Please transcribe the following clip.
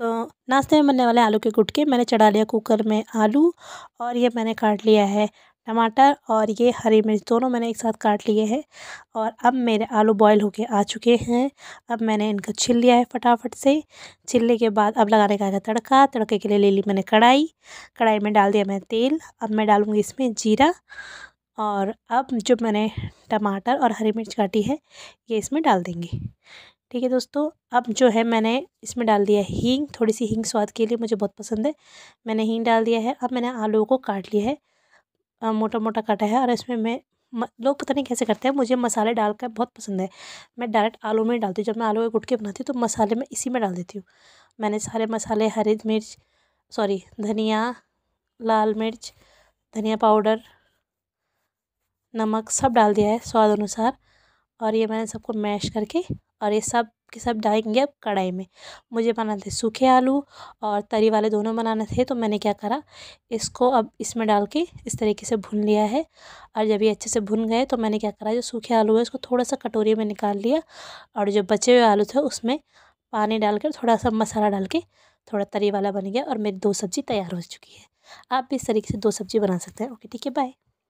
तो नाश्ते में बनने वाले आलू के गुटके मैंने चढ़ा लिया कुकर में आलू और ये मैंने काट लिया है टमाटर और ये हरी मिर्च दोनों मैंने एक साथ काट लिए हैं और अब मेरे आलू बॉयल होके आ चुके हैं। अब मैंने इनको छिल लिया है फटाफट से। छिलने के बाद अब लगाने का है तड़का। तड़के के लिए ले ली मैंने कढ़ाई। कढ़ाई में डाल दिया मैं तेल। अब मैं डालूँगी इसमें जीरा और अब जो मैंने टमाटर और हरी मिर्च काटी है, ये इसमें डाल देंगे। ठीक है दोस्तों अब जो है मैंने इसमें डाल दिया है हींग थोड़ी सी हींग स्वाद के लिए मुझे बहुत पसंद है। मैंने हींग डाल दिया है अब मैंने आलू को काट लिया है। आ, मोटा मोटा काटा है और इसमें मैं लोग पता नहीं कैसे करते हैं मुझे मसाले डाल कर बहुत पसंद है। मैं डायरेक्ट आलू में डालती हूँ जब मैं आलू के गुटके बनाती हूँ तो मसाले मैं इसी में डाल देती हूँ। मैंने सारे मसाले हरी मिर्च सॉरी धनिया लाल मिर्च धनिया पाउडर नमक सब डाल दिया है स्वाद अनुसार और ये मैंने सबको मैश करके और ये सब के सब डालेंगे अब कढ़ाई में। मुझे बनाने थे सूखे आलू और तरी वाले दोनों बनाने थे तो मैंने क्या करा, इसको अब इसमें डाल के इस तरीके से भून लिया है। और जब ये अच्छे से भुन गए तो मैंने क्या करा, जो सूखे आलू है, उसको थोड़ा सा कटोरी में निकाल लिया और जो बचे हुए आलू थे, उसमें पानी डालकर थोड़ा सा मसाला डाल के थोड़ा तरी वाला बन गया और मेरी दो सब्ज़ी तैयार हो चुकी है। आप भी इस तरीके से दो सब्ज़ी बना सकते हैं। ओके, ठीक है, बाय।